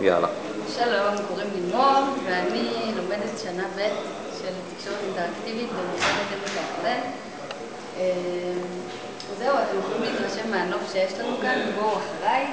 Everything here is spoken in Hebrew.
יאללה. שלום, קוראים לי מור, ואני לומדת שנה ב' של תקשורת אינטראקטיבית במוסד עמק הירדן. זהו, אתם יכולים להתרשם מהנוף שיש לנו כאן, בואו אחריי,